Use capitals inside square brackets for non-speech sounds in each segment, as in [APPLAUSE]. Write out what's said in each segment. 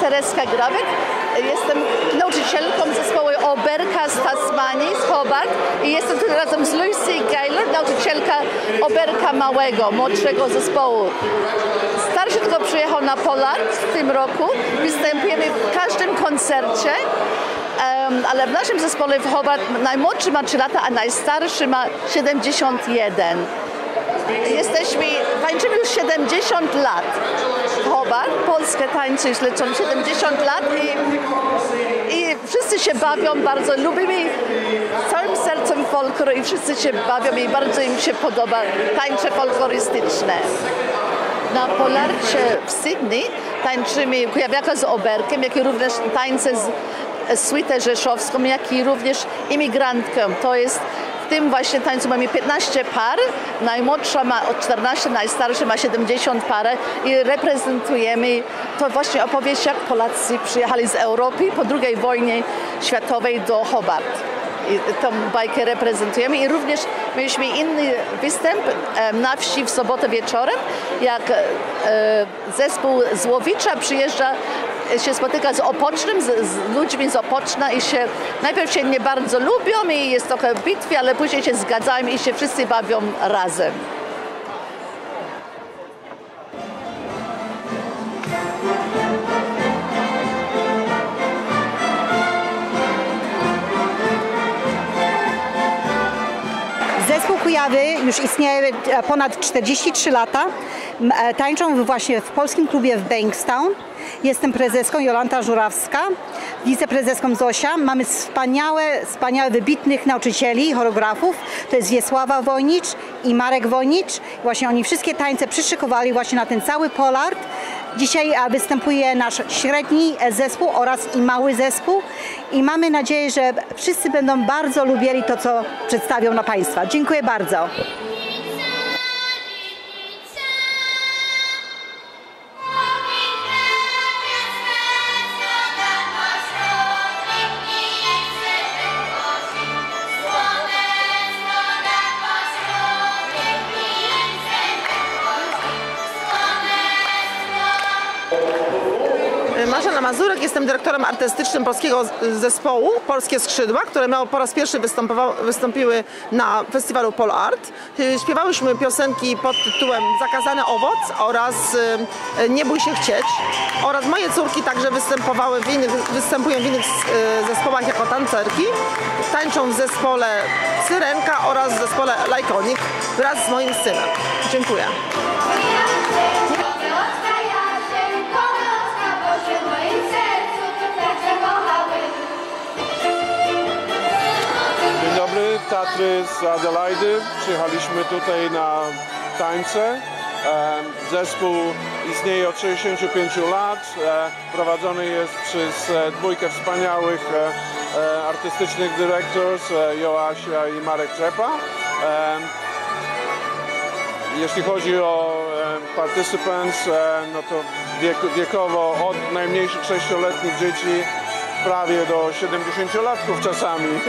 Tereska Grawek. Jestem nauczycielką zespołu Oberka z Tasmanii, z Hobart i jestem tu razem z Lucy Gaylor, nauczycielka Oberka Małego, młodszego zespołu. Starszy tylko przyjechał na Poland w tym roku. Występujemy w każdym koncercie. Ale w naszym zespole w Hobart najmłodszy ma 3 lata, a najstarszy ma 71. Jesteśmy, tańczymy już 70 lat. Hobart, polskie tańce już leczą 70 lat i, i wszyscy się bawią, bardzo lubimy całym sercem folklor i wszyscy się bawią i bardzo im się podoba tańce folklorystyczne. Na Polarcie w Sydney tańczymy kujawiaka z oberkiem, jak i również tańce z suitę rzeszowską, jak i również imigrantkę. To jest tym właśnie tańcu mamy 15 par, najmłodsza ma od 14, najstarsza ma 70 par i reprezentujemy to właśnie opowieść, jak Polacy przyjechali z Europy po II wojnie światowej do Hobart. I tą bajkę reprezentujemy i również mieliśmy inny występ na wsi w sobotę wieczorem, jak zespół z Łowicza przyjeżdża się spotyka z Opocznym, z, z, ludźmi z Opoczna i się najpierw się nie bardzo lubią i jest trochę bitwy, ale później się zgadzają i się wszyscy bawią razem. Zespół Kujawy już istnieje ponad 43 lata. Tańczą właśnie w polskim klubie w Bankstown. Jestem prezeską Jolanta Żurawska, wiceprezeską Zosia. Mamy wspaniałe, wspaniałe, wybitnych nauczycieli, choreografów. To jest Wiesława Wojnicz i Marek Wojnicz. Właśnie oni wszystkie tańce przyszykowali właśnie na ten cały Polart. Dzisiaj występuje nasz średni zespół oraz i mały zespół i mamy nadzieję, że wszyscy będą bardzo lubili to, co przedstawią na Państwa. Dziękuję bardzo. Marzena Mazurek, jestem dyrektorem artystycznym polskiego zespołu Polskie Skrzydła, które po raz pierwszy wystąpiły na festiwalu Pol Art. Śpiewałyśmy piosenki pod tytułem Zakazany owoc oraz Nie bój się chcieć oraz moje córki także występowały w innych, występują w innych zespołach jako tancerki. Tańczą w zespole Syrenka oraz w zespole Lajkonik wraz z moim synem. Dziękuję. Tatry z Adelaidy. Przyjechaliśmy tutaj na tańce. Zespół istnieje od 65 lat. Prowadzony jest przez dwójkę wspaniałych artystycznych dyrektors, Joasia i Marek Czepa. Jeśli chodzi o participants, no to wiek, wiekowo od najmniejszych 6-letnich dzieci prawie do 70-latków czasami. [LAUGHS]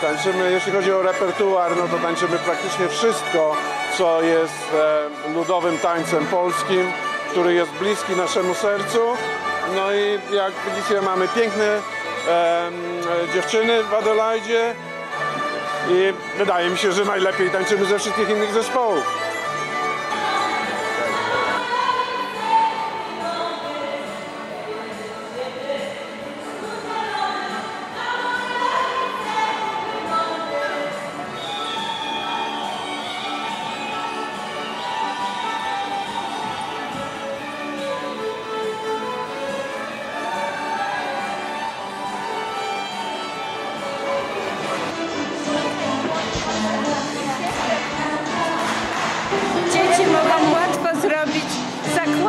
tańczymy, jeśli chodzi o repertuar, no to tańczymy praktycznie wszystko, co jest ludowym tańcem polskim, który jest bliski naszemu sercu. No i jak widzicie mamy piękne dziewczyny w Adelaidzie i wydaje mi się, że najlepiej tańczymy ze wszystkich innych zespołów.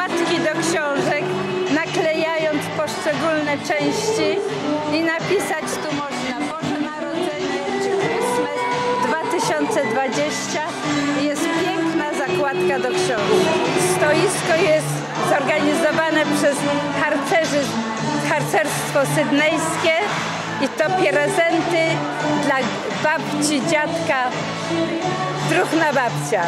Zakładki do książek, naklejając poszczególne części i napisać tu można Boże Narodzenie czy Christmas 2020. Jest piękna zakładka do książek. Stoisko jest zorganizowane przez harcerzy, harcerstwo sydnejskie i to prezenty dla babci, dziadka, druhna babcia.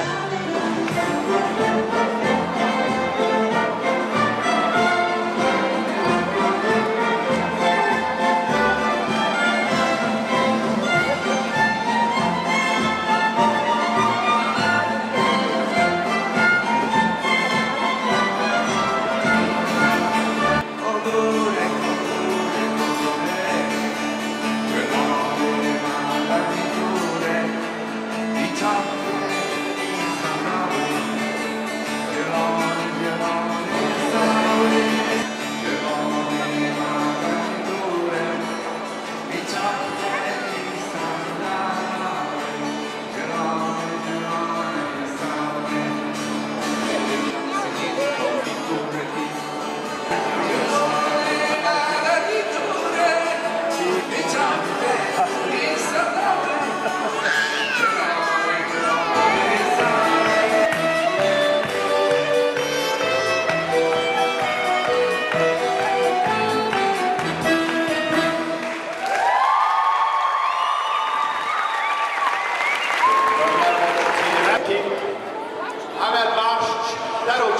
kick. Amel Marsh, Darrow